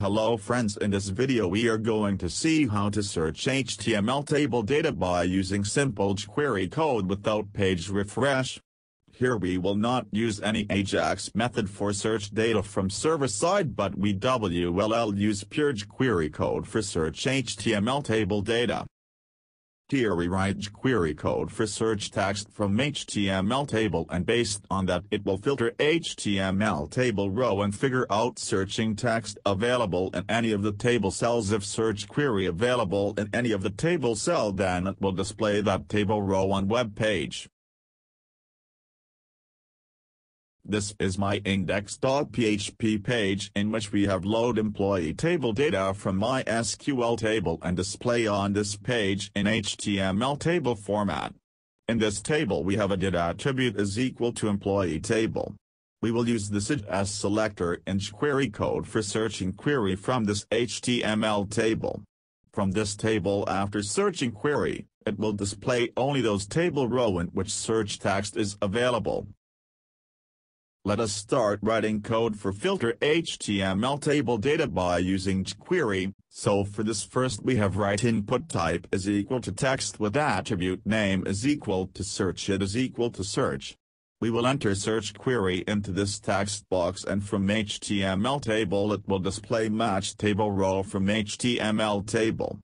Hello friends in this video we are going to see how to search HTML table data by using simple jQuery code without page refresh. Here we will not use any AJAX method for search data from server side but we will use pure jQuery code for search HTML table data. Here we write jQuery code for search text from HTML table and based on that it will filter HTML table row and figure out searching text available in any of the table cells if search query available in any of the table cell then it will display that table row on web page. This is my index.php page in which we have load employee table data from MySQL table and display on this page in HTML table format. In this table we have a data attribute is equal to employee table. We will use this as selector in query code for searching query from this HTML table. From this table after searching query, it will display only those table row in which search text is available. Let us start writing code for filter HTML table data by using jQuery, so for this first we have write input type is equal to text with attribute name is equal to search it is equal to search. We will enter search query into this text box and from HTML table it will display match table row from HTML table.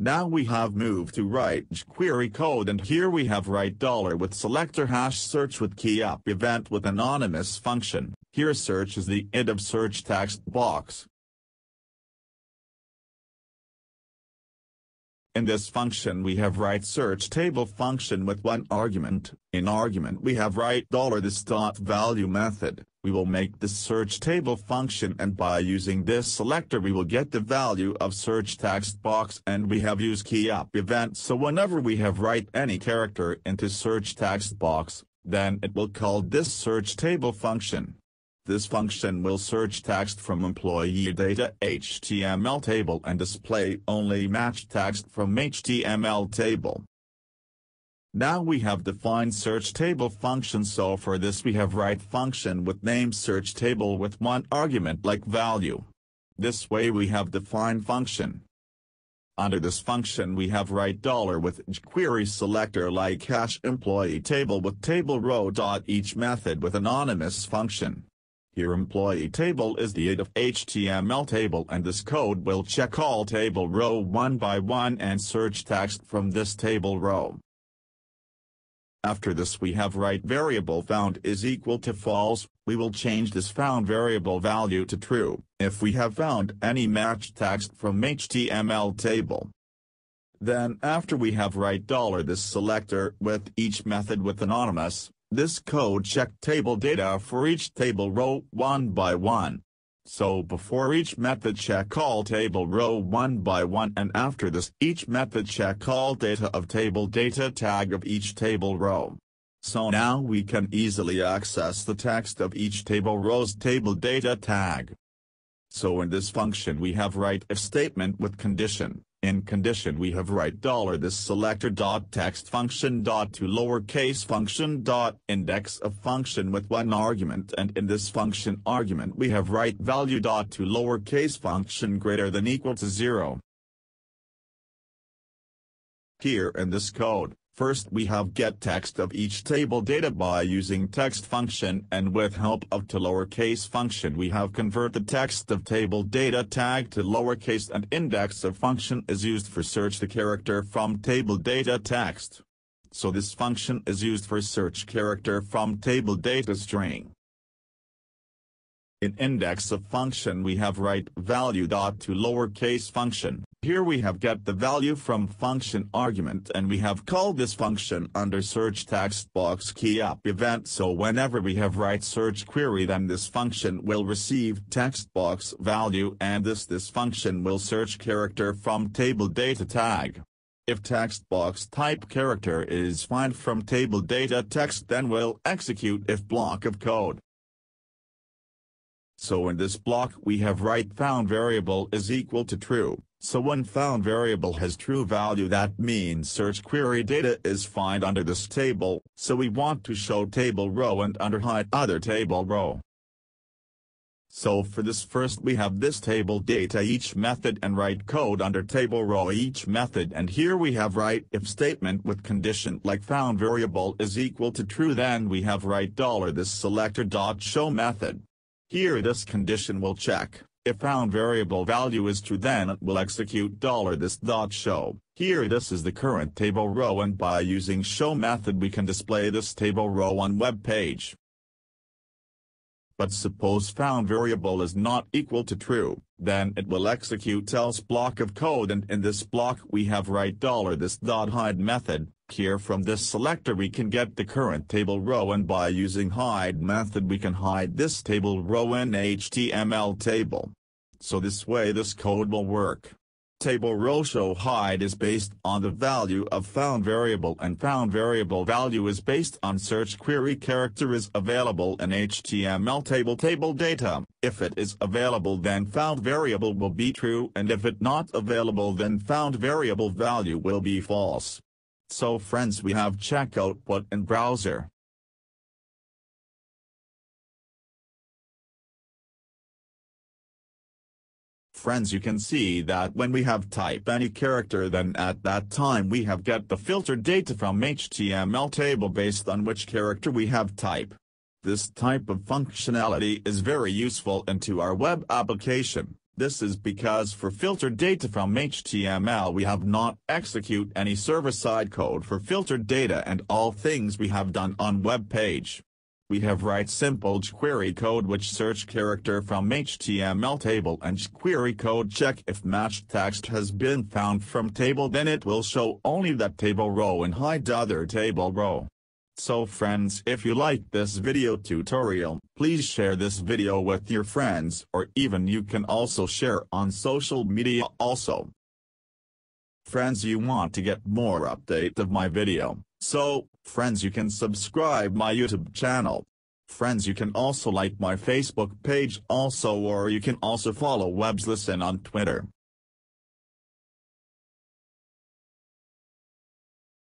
Now we have moved to write query code and here we have write dollar with selector hash search with key up event with anonymous function, here search is the id of search text box. In this function we have write search table function with one argument, in argument we have write dollar $this dot value method, we will make this search table function and by using this selector we will get the value of search text box and we have use key up event. So whenever we have write any character into search text box, then it will call this search table function. This function will search text from employee data HTML table and display only matched text from HTML table. Now we have defined search table function so for this we have write function with name search table with one argument like value. This way we have defined function. Under this function we have write dollar with query selector like hash employee table with table row dot each method with anonymous function. Here employee table is the of HTML table and this code will check all table row one by one and search text from this table row. After this we have write variable found is equal to false, we will change this found variable value to true, if we have found any matched text from HTML table. Then after we have write dollar $this selector with each method with anonymous, this code check table data for each table row one by one. So before each method check all table row one by one and after this each method check all data of table data tag of each table row. So now we can easily access the text of each table row's table data tag. So in this function we have write if statement with condition. In condition we have write dollar $this selector dot text function dot to lowercase function dot index of function with one argument and in this function argument we have write value dot to lowercase function greater than equal to zero. Here in this code, First we have get text of each table data by using text function and with help of to lowercase function we have convert the text of table data tag to lowercase and index of function is used for search the character from table data text. So this function is used for search character from table data string. In index of function we have write value dot to lowercase function. Here we have get the value from function argument and we have called this function under search text box key up event so whenever we have write search query then this function will receive text box value and this this function will search character from table data tag. If text box type character is find from table data text then will execute if block of code. So in this block we have write found variable is equal to true. So when found variable has true value that means search query data is find under this table, so we want to show table row and under hide other table row. So for this first we have this table data each method and write code under table row each method and here we have write if statement with condition like found variable is equal to true then we have write dollar this selector dot show method. Here this condition will check, if found variable value is true then it will execute dollar this dot show. Here this is the current table row and by using show method we can display this table row on web page. But suppose found variable is not equal to true, then it will execute else block of code and in this block we have write dollar $this dot hide method, here from this selector we can get the current table row and by using hide method we can hide this table row in HTML table. So this way this code will work table row show hide is based on the value of found variable and found variable value is based on search query character is available in HTML table table data. If it is available then found variable will be true and if it not available then found variable value will be false. So friends we have checkout what in browser. friends you can see that when we have type any character then at that time we have get the filtered data from HTML table based on which character we have type. This type of functionality is very useful into our web application. This is because for filtered data from HTML we have not execute any server-side code for filtered data and all things we have done on web page. We have write simple jQuery code which search character from HTML table and jQuery code check if matched text has been found from table then it will show only that table row and hide other table row. So friends if you like this video tutorial, please share this video with your friends or even you can also share on social media also. Friends you want to get more update of my video, so, friends you can subscribe my YouTube channel. Friends you can also like my Facebook page also or you can also follow Webslesson on Twitter.